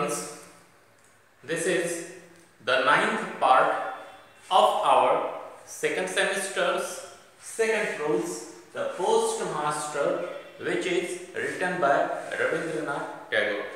students, this is the ninth part of our second semester's second rules, the postmaster, which is written by Rabindranath Tagore.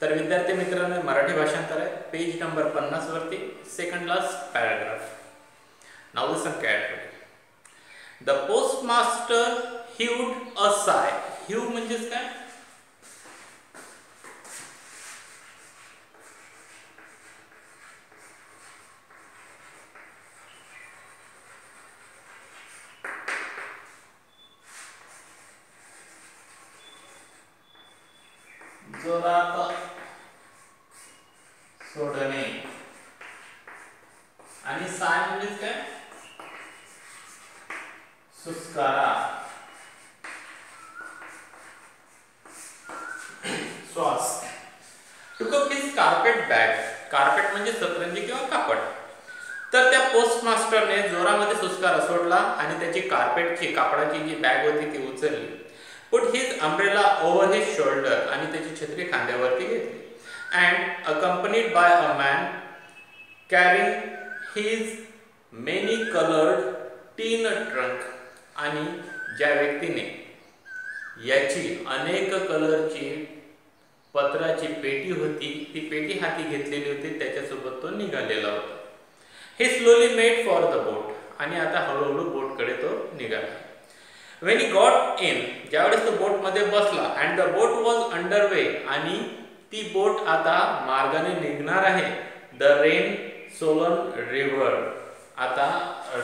तर विद्यार्थी मित्रांनो मराठी भाषांतर आहे page number पन्नास वरती second last paragraph now listen carefully the postmaster heaved a sigh heave म्हणजेच काय जोरात. सोडणे. आणि साय म्हणजेच काय? सुस्कारा. श्वास. Two cup means carpet bag carpet म्हणजे सतरंजी किंवा कापड. तर त्या पोस्टमास्टरने जोरामध्ये सुस्कारा सोडला आणि त्याची कार्पेटची कापडाची जी बॅग होती ती उचलली. Put his umbrella over his shoulder आणि त्याची छत्री खांद्यावरती घेतली. And accompanied by a man carrying his many coloured tin trunk आणि ज्या व्यक्तीने याची अनेक कलरची पत्राची पेटी होती ती पेटी हाती घेतलेली होती त्याच्यासोबत तो निघालेला होता. He slowly made for the boat आणि आता हळूहळू बोटकडे तो निघाला. वेन ही गॉट इन ज्यावेळेस तो बोटमध्ये बसला and the boat was under way आणि ती बोट आता मार्गाने निघणार आहे. द रेन सोलन रिव्हर आता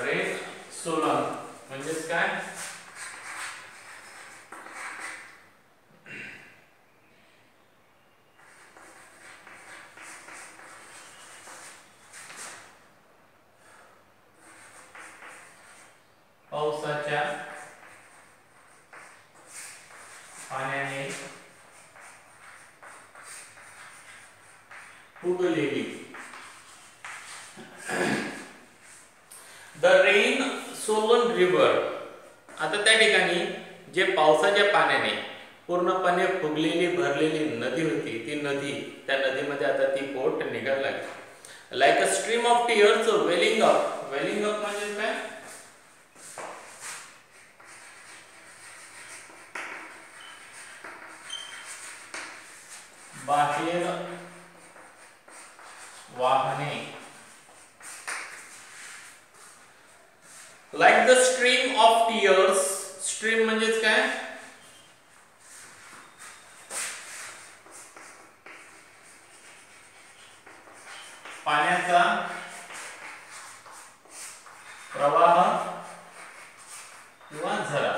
रेन सोलन म्हणजेच काय? पावसाच्या पाण्याने फुगलेली द रेन सोलन रिवर आता त्या ठिकाणी जे पावसाच्या पाण्याने पूर्णपणे फुगलेली भरलेली नदी होती ती नदी त्या नदीमध्ये आता ती बोट निघायला लागली. Like a stream of tears welling up welling up म्हणजे काय? Like the stream of tears stream म्हणजेच काय? पाण्याचा प्रवाह किंवा झरा.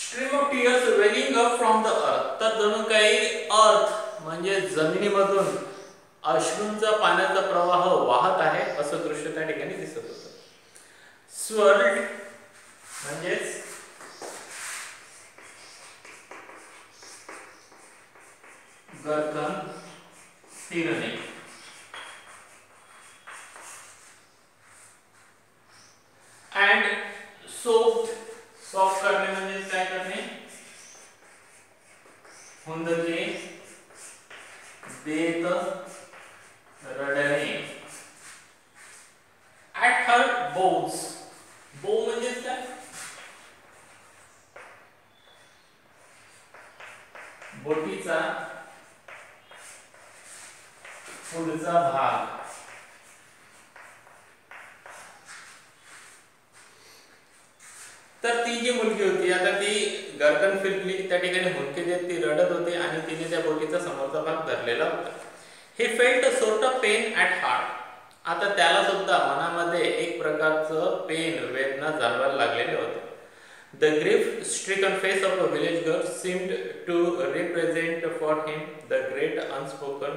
Stream of tears welling up from the earth तर जणू काही अर्थ म्हणजे जमिनीमधून अश्रूंचा पाण्याचा प्रवाह वाहत आहे असं दृश्य त्या ठिकाणी दिसत होत. स्वर्ल्ड म्हणजेच गर्दन फिरणे. अँड सोफ्ट सॉफ्ट करणे करणे हुंदके देत रडणे ऍट हर बोज बो म्हणजे काय बोटीचा पुढचा भाग. तर ती जी मुलगी होती आता ती गर्दन फिरली त्या ठिकाणी हुंदके देत ती रडत होती आणि तिने त्या बोटीचा समोरचा भाग धरलेला होता. He felt sort of pain at heart आता त्याला सुद्धा मनामध्ये एक प्रकारचं पेन वेदना जाणवायला लागलेले होते. The grief stricken face of a village girl seemed to represent for him the great unspoken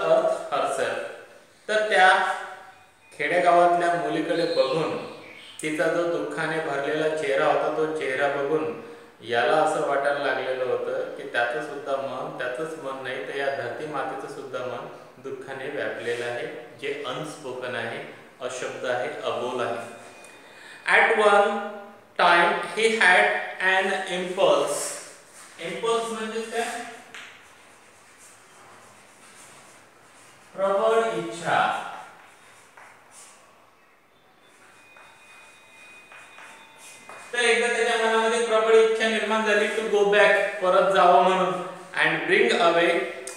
खेडेगावातल्या मुलीकडे बघून तिचा जो दुःखाने भरलेला चेहरा होता तो चेहरा बघून याला असं वाटायला लागलेलं होतं की त्याचं सुद्धा मन त्याचंच मन नाही तर या धरती मातेचं सुद्धा मन दुःखाने व्यापलेलं आहे. जे अनस्पोकन आहे अशब्द आहे अबोल आहे. At one time he had an impulse impulse म्हणजे काय? प्रबळ इच्छा तर एकदा त्याच्या मनामध्ये प्रबळ इच्छा निर्माण झाली टू गो बॅक परत जावं म्हणून. And bring away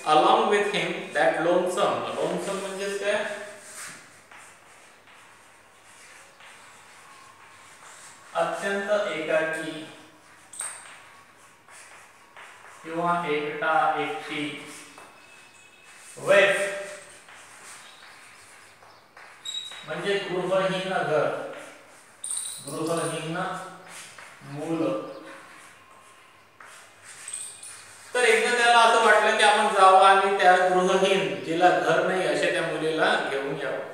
along with him that lonesome lonesome म्हणजे काय? अत्यंत एकाकी. किंवा एकटा एकटी. वेफ म्हणजे गृहहीन घर. गृहहीन मूल तर एकदा त्याला असं वाटलं की आपण जावं आणि त्या गृहहीन जिला घर नाही अशा त्या मुलीला घेऊन यावं.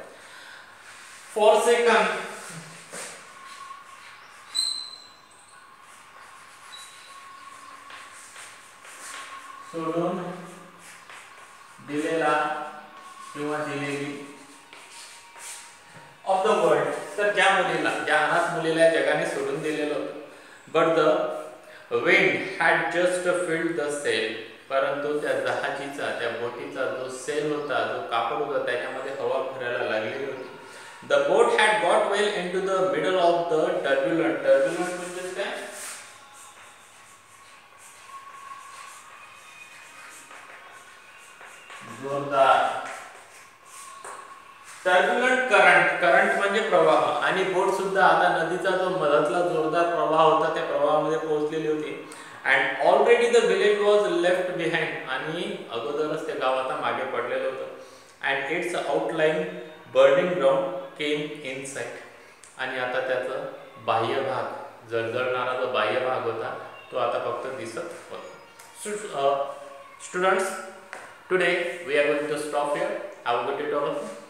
फॉर सेकंड सोडून दिलेला किंवा दिलेली ऑफ द वर्ल्ड तर ज्या मुलीला ज्या अनाथ मुलीला जगाने सोडून दिलेलं होतं. But the wind had just filled the sail परंतु त्या जहाजीचा त्या बोटीचा जो सेल होता जो कापड होता त्याच्यामध्ये हवा फिरायला लागलेली होती. The boat had got well into the middle of the turbulent turbulent म्हणजे काय? जोरदार. टर्ब्युलंट करंट करंट म्हणजे प्रवाह. आणि बोट सुद्धा आता नदीचा जो मधातला जोरदार प्रवाह होता त्या प्रवाहामध्ये पोहोचलेली होती. And already the village was left behind आणि अगोदरच ते गाव आता मागे पडलेलं होतं. And its outline burning ground came in sight आणि आता त्याचं बाह्य भाग जळजळणारा जो बाह्य भाग होता तो आता फक्त दिसत होता. Students today we are going to stop here. I a good day.